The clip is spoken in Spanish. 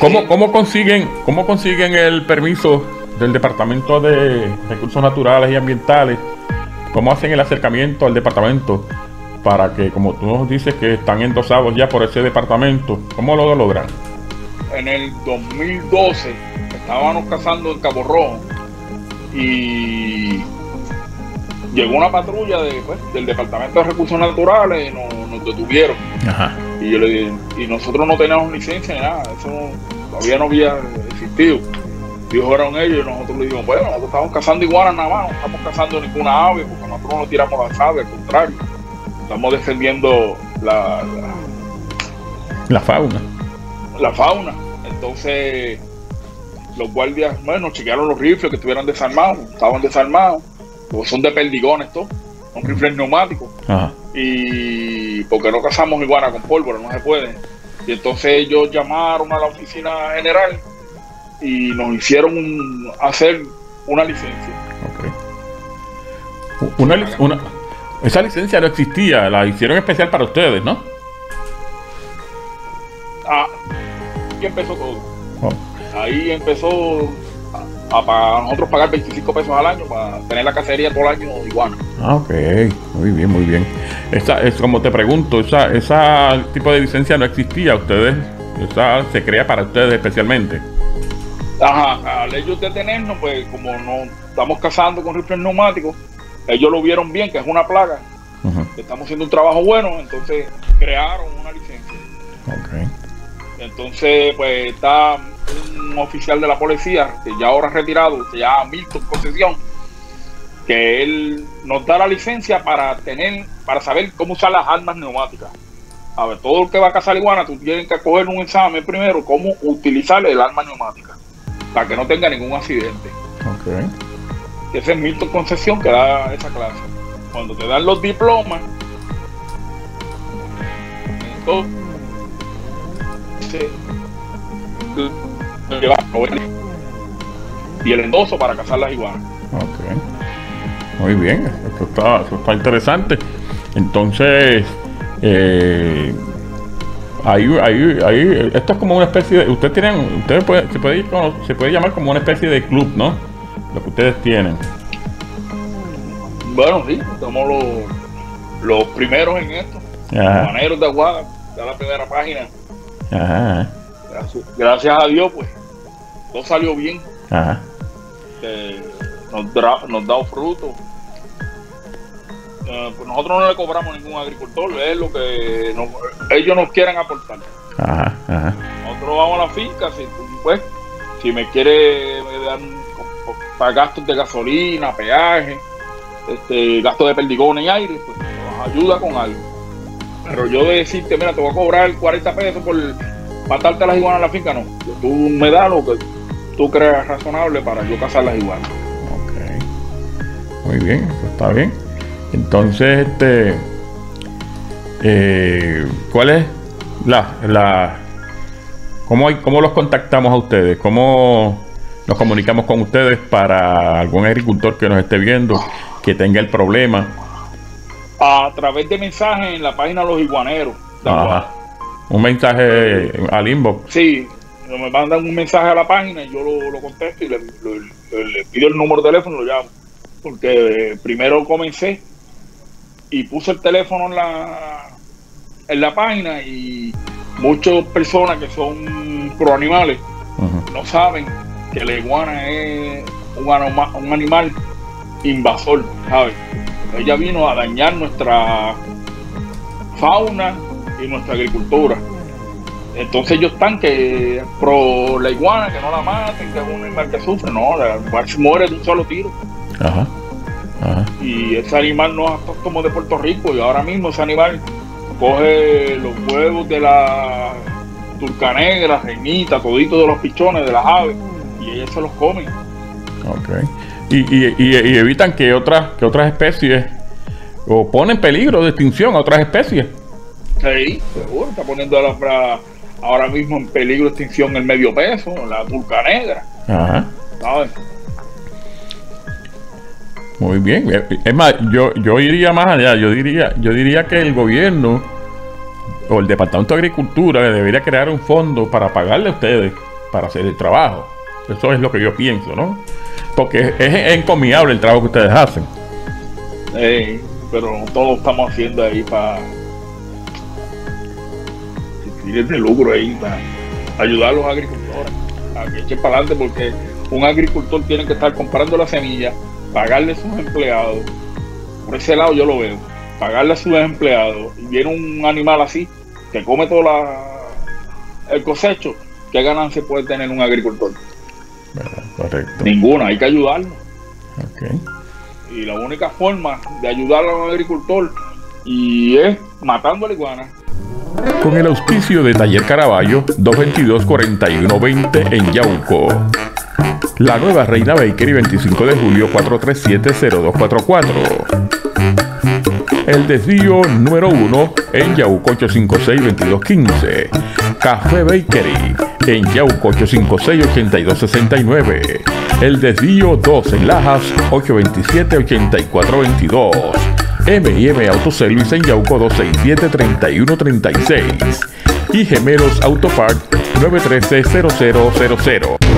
¿Cómo, ¿Cómo consiguen cómo consiguen el permiso del Departamento de Recursos Naturales y Ambientales? ¿Cómo hacen el acercamiento al departamento para que, como tú nos dices, que están endosados ya por ese departamento? ¿Cómo lo logran? En el 2012 estábamos cazando en Cabo Rojo y llegó una patrulla pues, del Departamento de Recursos Naturales y nos, detuvieron. Y yo le dije, y nosotros no teníamos licencia ni nada, eso todavía no había existido. Dijeron ellos y nosotros le dijimos, bueno, nosotros estamos cazando iguanas nada más, no estamos cazando ninguna ave, porque nosotros no tiramos las aves, al contrario. Estamos defendiendo la, la, fauna. La fauna. Entonces, los guardias, bueno, chequearon los rifles que estuvieran desarmados, estaban desarmados, porque son de perdigones todos, son rifles neumáticos. Y porque no cazamos iguana con pólvora, no se puede. Y entonces ellos llamaron a la oficina general y nos hicieron hacer una licencia. Una, esa licencia no existía, la hicieron especial para ustedes, ¿no? Ah, y empezó todo. Oh. Ahí empezó a, para nosotros pagar 25 pesos al año para tener la cacería todo el año igual. Ah, ok, muy bien, muy bien. Esa, es como te pregunto, esa, esa tipo de licencia no existía, ustedes, esa se crea para ustedes especialmente. Ajá, al ellos detenernos, pues como no estamos cazando con rifles neumáticos, ellos lo vieron bien, que es una plaga, que estamos haciendo un trabajo bueno, entonces crearon una licencia. Okay. Entonces, pues está un oficial de la policía, que ya ahora retirado, se llama Milton Concesión, que él nos da la licencia para tener, para saber cómo usar las armas neumáticas. A ver, todo el que va a cazar iguana, tú tienes que coger un examen primero, cómo utilizar el arma neumática para que no tenga ningún accidente. Okay. Ese es Milton Concesión que da esa clase. Cuando te dan los diplomas, entonces, y el endoso para cazar las iguanas. Ok. Muy bien, esto está, está interesante. Entonces, eh, Ahí, ahí, ahí, esto es como una especie de. Ustedes tienen. Ustedes puede, se, puede, se puede llamar como una especie de club, ¿no? Lo que ustedes tienen. Bueno, sí, somos los, los primeros en esto. Ajá. Los maneros de Aguada, de la primera página. Ajá. Gracias, a Dios, pues, todo salió bien. Ajá. nos, nos da fruto eh, pues nosotros no le cobramos a ningún agricultor, es lo que ellos nos quieren aportar. Nosotros vamos a la finca, si, pues, si me quiere dar para gastos de gasolina, peaje, este, gastos de perdigones y aire, pues nos ayuda con algo. Pero yo de decirte, mira, te voy a cobrar 40 pesos por matarte las iguanas a la finca, no. Tú me das lo que tú creas razonable para yo cazar las iguanas. Ok. Muy bien, está bien. Entonces, este, eh, ¿cuál es la, la cómo, hay, cómo los contactamos a ustedes? ¿Cómo nos comunicamos con ustedes para algún agricultor que nos esté viendo que tenga el problema? A través de mensajes en la página Los Iguaneros. Un mensaje al inbox. Sí, me mandan un mensaje a la página y yo lo, contesto y le, pido el número de teléfono y lo llamo. Porque primero comencé y puse el teléfono en la, en la página y muchas personas que son pro animales no saben que la iguana es un, un animal invasor, ¿sabes? Ella vino a dañar nuestra fauna y nuestra agricultura. Entonces ellos están que pro la iguana, que no la maten, que es un animal que sufre, no, la iguana muere de un solo tiro. Ajá. Y ese animal no es como de Puerto Rico y ahora mismo ese animal coge los huevos de la turca negra, reinita, todito de los pichones, de las aves y ellos se los comen. Ok. Y, evitan que otras, que otras especies o ponen peligro de extinción a otras especies. Sí, seguro, está poniendo ahora mismo en peligro de extinción el medio peso, la turca negra. Ajá. ¿Sabes? Muy bien. Es más, yo, yo iría más allá. Yo diría, yo diría que el gobierno o el Departamento de Agricultura debería crear un fondo para pagarle a ustedes para hacer el trabajo. Eso es lo que yo pienso, ¿no? Porque es, encomiable el trabajo que ustedes hacen. pero todos estamos haciendo ahí para de lucro ahí, para ayudar a los agricultores a que echen para adelante, porque un agricultor tiene que estar comprando la semilla, pagarle a sus empleados. Por ese lado yo lo veo. Pagarle a sus empleados. Y viene un animal así, que come todo la, el cosecho. ¿Qué ganancia puede tener un agricultor? Correcto. Ninguna, hay que ayudarlo. Y la única forma de ayudar a un agricultor y es matando a la iguana. Con el auspicio de Taller Caraballo 222-4120 en Yauco. La nueva Reina Bakery 25 de julio 437-0244. El desvío número 1 en Yauco 856-2215. Café Bakery en Yauco 856-8269. El desvío 2 en Lajas 827-8422. M&M Autoservice en Yauco 267-3136 y Gemelos Autopark 913-0000.